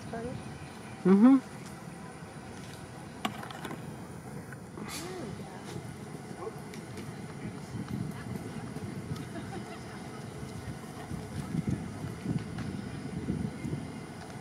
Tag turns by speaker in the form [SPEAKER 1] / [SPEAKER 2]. [SPEAKER 1] this Mm-hmm. mm-hmm.